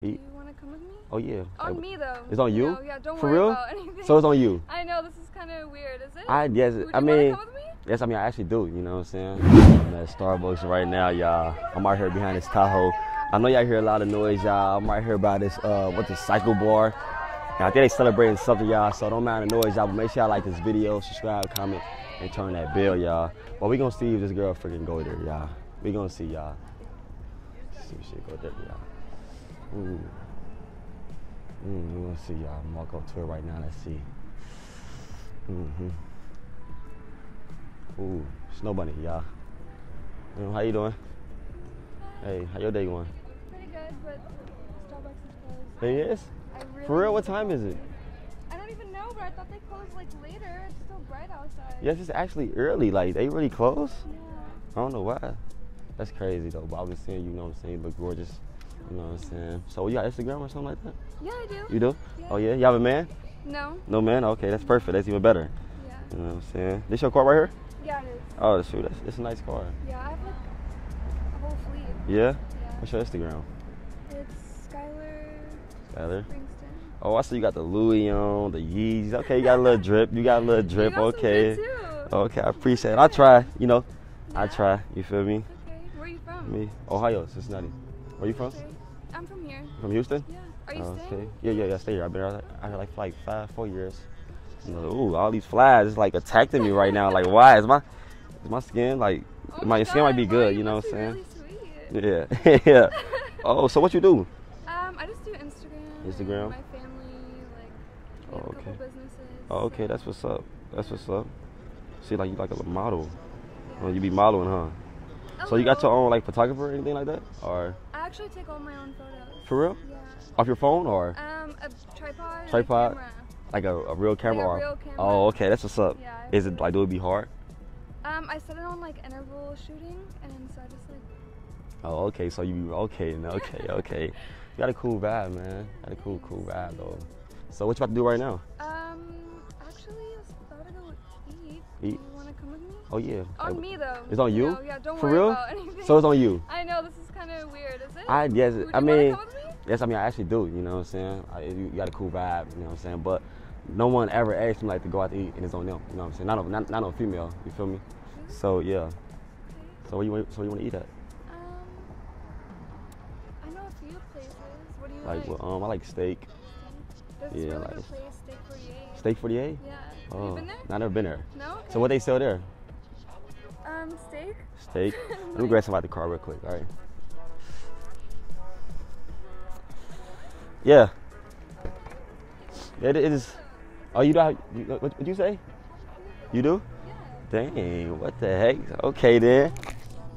Do you want to come with me? Oh yeah. On me though. It's on you? know, yeah, don't For worry real? about anything. So it's on you. I know this is kind of weird, is it? I yes. Would I mean, wanna come with me? yes. I mean, I actually do. You know what I'm saying? I'm at Starbucks right now, y'all. I'm out here behind this Tahoe. I know y'all hear a lot of noise, y'all. I'm right here by this uh, what the CycleBar. And I think they celebrating something, y'all. So don't mind the noise, y'all. But make sure y'all like this video, subscribe, comment, and turn that bell, y'all. But we gonna see if this girl freaking go there, y'all. We gonna see, y'all. See if she go there, y'all. Ooh. Mm, gonna see y'all. I'm gonna go to her right now. Let's see. Mm-hmm. Ooh, snow bunny, y'all. Mm, how you doing? Hey, how your day going? Pretty good, but Starbucks is closed. It is? I really For real? What time is it? I don't even know, but I thought they closed like later. It's still bright outside. Yes, it's actually early. Like, they really close? Yeah. I don't know why. That's crazy, though. But I've been seeing you, know what I'm saying, you look gorgeous. You know what I'm saying? So, you got Instagram or something like that? Yeah, I do. You do? Yeah. Oh, yeah? You have a man? No. No man? Okay, that's perfect. That's even better. Yeah. You know what I'm saying? This your car right here? Yeah, it is. Oh, shoot. That's, it's a nice car. Yeah, I have like a whole fleet. Yeah? Yeah. What's your Instagram? It's Skylar Skylar? Springston. Oh, I see you got the Louis on, the Yeezys. Okay, you got a little drip. You got a little drip. Okay. Okay, I appreciate it. I try, you know. I Yeah. try. You feel me? Okay. Where are you from? Me. Ohio, Cincinnati. Where you from? Okay. I'm from here. From Houston? Yeah. Are you okay. staying? Yeah, yeah, yeah. I stay here. I've been out here like for like five, four years. Ooh, all these flies is like attacking me right now. Like, why is my is my skin like Oh my skin might be good? you know what I'm saying? Really sweet. Yeah, yeah. Oh, so what you do? Um, I just do Instagram. Instagram? My family, like, Oh, have a couple okay. businesses. Oh, okay, that's what's up. That's what's up. See, like you like a model. yeah. Oh, you be modeling, huh? A So you got your own like photographer or anything like that, or actually take all my own photos. for real? Yeah. Off your phone or Um, a tripod. and a camera. like a, a real camera? a real camera. Oh, okay, that's what's up. Yeah. Is it like do it be hard? Um, I set it on like interval shooting, and so I just like. Oh, okay. So you okay? Okay, okay. You got a cool vibe, man. Got a cool, cool vibe though. So what you about to do right now? Um, actually, I was about to go eat. Eat? Do you want to come with me? Oh yeah. On Like, me though. It's on you? know, yeah. Don't For worry real? about anything. So it's on you. I know this is kind of weird, is it? I yes. Would I mean, me? yes. I mean, I actually do. You know what I'm saying? I, you got a cool vibe. You know what I'm saying? But no one ever asked me like to go out to eat, and it's on them. You know what I'm saying? Not on, not, not on female. You feel me? So yeah. Okay. So what you want? So you want to eat at? Um, I know a few places. What do you Like, like? well, um, I like steak. There's yeah, really like- place, Steak 48. Steak 48. Yeah. Have Oh, there? I never been there. No. Okay. So what they sell there? Um, steak. Steak. Let me grab some out the car real quick. All right. Yeah. It is. Oh, you don't. What what you say? You do? Yeah. Dang. What the heck? Okay then.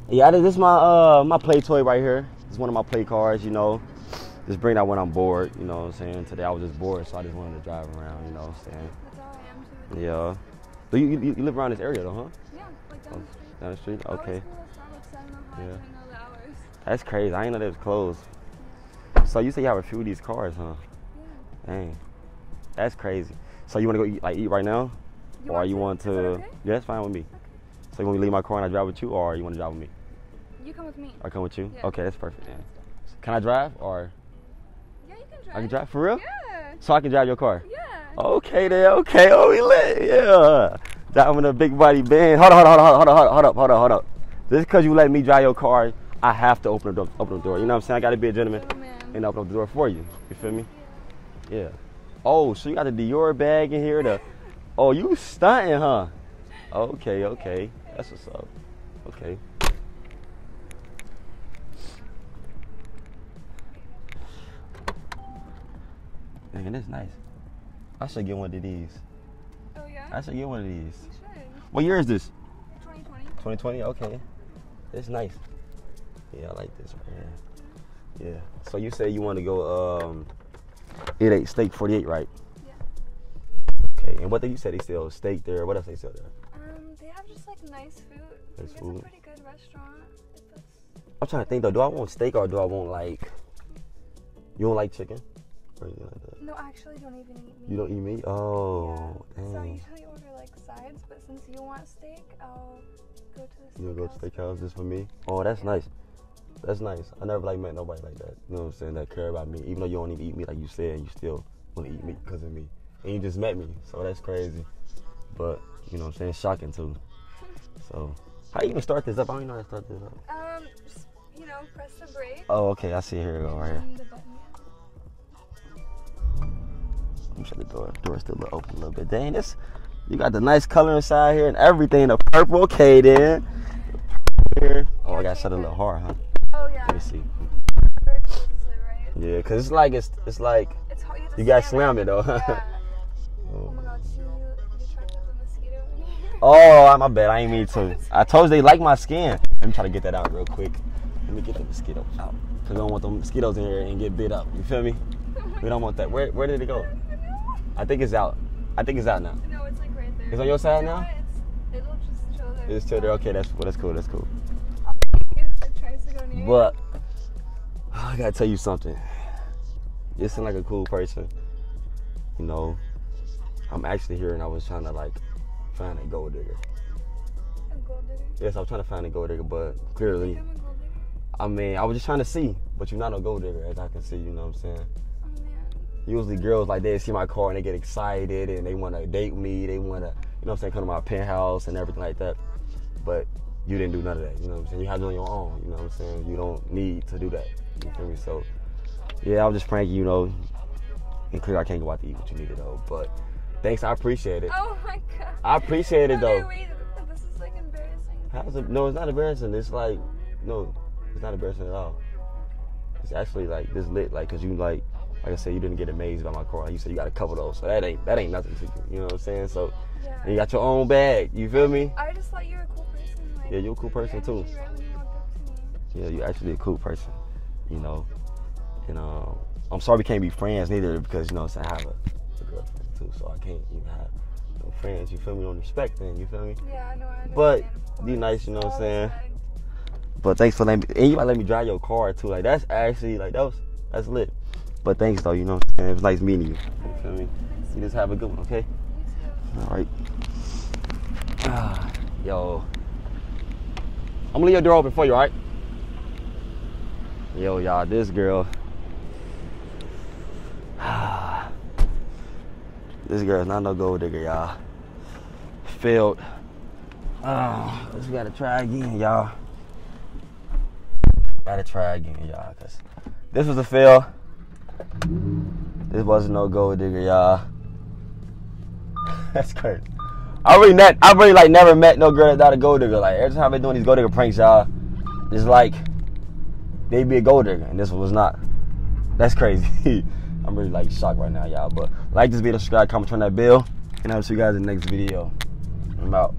Yeah, this is my uh my play toy right here. It's one of my play cars. You know, just bring that when I'm bored. You know what I'm saying? Today I was just bored, so I just wanted to drive around. You know what I'm saying? That's all I am too. Yeah. Do you, you you live around this area though, huh? Yeah, like down the street. Down the street. Okay. go to Starbucks. I don't know how Yeah. I didn't know the hours. That's crazy. I didn't know they was closed. So you say you have a few of these cars, huh? Yeah. Dang. That's crazy. So you want to go eat, like eat right now, You or you want to? okay? Yeah, that's fine with me. So you want me to leave my car and I drive with you, or you want to drive with me? You come with me. I come with you. Yeah. Okay, that's perfect. Then. Can I drive, or Yeah, you can drive. I can drive for real? Yeah. So I can drive your car. Yeah. Okay, then. Okay. Oh, we lit. Yeah. Driving a big body Benz. Hold on, hold on, hold on, hold on, hold up, hold up, hold up. Just because you let me drive your car, I have to open the door. Open the door. You know what I'm saying? I got to be a gentleman man. And open up the door for you. You feel me? Yeah. Oh, so you got the Dior bag in here? The oh, you stunting, huh? Okay, okay. That's what's up. Okay. Dang, that's nice. I should get one of these. Oh yeah. I should get one of these. You should. What year is this? 2020. 2020. Okay. It's nice. Yeah, I like this right here. Yeah. So you say you want to go um, eat a steak 48, right? Yeah. Okay, and what did you say they sell? Steak there. What else they sell there? Um, they have just like nice food. Nice food. It's a pretty good restaurant. I'm trying to think though. Do I want steak or do I want like? You don't like chicken? Or anything like that? no, I actually don't even eat meat. You don't eat meat? Oh, yeah. So I dang. usually order like sides, but since you want steak, I'll go to the You'll go to steakhouse. steakhouse just for me? Oh, that's nice. That's nice. I never like met nobody like that. You know what I'm saying? That care about me, even though you don't even eat me like you said, you still want to eat me because of me, and you just met me, so that's crazy. But you know what I'm saying? Shocking too. So, how you even start this up? I don't even know how to start this up. Um, just, you know, press the brake. Oh, okay. I see. Here we go. Right here. the button. I'm sure the door door's still open a little bit. Dang, this you got the nice color inside here and everything. The purple, okay then. Here. Oh, I got shut a little hard, huh? Oh yeah. Let me see. Very closely, right? Yeah, cause it's like it's it's like It's hard. to You gotta slam slam it, though. Yeah. Oh my god, see you, you up the mosquito in here. oh my bad. I ain't mean to. I told you they like my skin. Let me try to get that out real quick. Let me get the mosquito out. Cause I don't want the mosquitoes in here and get bit up. You feel me? We don't want that. Where where did it go? I think it's out. I think it's out now. No, it's like right there. It's on your side now? It's, it'll just chill there. It's still there. Okay, that's that's cool. That's cool. If it tries to go near you. But I gotta tell you something. You seem like a cool person. You know, I'm actually here and I was trying to like find a gold digger. A gold digger. Yes, I was trying to find a gold digger, but clearly, I'm a gold digger. I mean, I was just trying to see, but you're not a gold digger, as I can see. You know what I'm saying? Oh. Usually, girls like they see my car and they get excited and they want to date me. They want to, you know what I'm saying, come to my penthouse and everything like that. But you didn't do none of that. You know what I'm saying? You have it on your own. You know what I'm saying? You don't need to do that. You feel me? So, yeah, I was just pranking, you know. And clearly, I can't go out to eat what you needed though. But thanks, I appreciate it. Oh my god. I appreciate it though. wait, this is like embarrassing. How's it? No, it's not embarrassing. It's like, no, it's not embarrassing at all. It's actually like this lit, like, cause you like, like I said, you didn't get amazed by my car. You said you got a couple of those, so that ain't that ain't nothing to you. You know what I'm saying? So, Yeah. you got your own bag. You feel me? I just thought you were cool Yeah, you're a cool person, too. energy right when you walked up to me. Yeah, you actually a cool person. You know, and um, I'm sorry we can't be friends neither because you know, saying I have a, a girlfriend too, so I can't even have no friends. You feel me? On respect thing. You feel me? Yeah, I know. I But be nice, you know what I'm saying? But thanks for letting me, and you might let me drive your car too. Like that's actually like that was that's lit. But thanks though, you know what I'm saying? It was nice meeting you. You feel me? You just have a good one, okay? All right. Ah, yo, I'm gonna leave your door open for you, all right? Yo, y'all, this girl. this girl's not no gold digger, y'all. Failed. Ah, oh, let's gotta try again, y'all. Gotta try again, y'all, cause this was a fail. This wasn't no gold digger, y'all. That's crazy. I really not, I really like never met no girl that's not a gold digger. Like every time they doing these gold digger pranks, y'all, it's like they be a gold digger, and this one was not. That's crazy. I'm really like shocked right now, y'all. But like this video, subscribe, comment, turn that bell, and I'll see you guys in the next video. I'm out.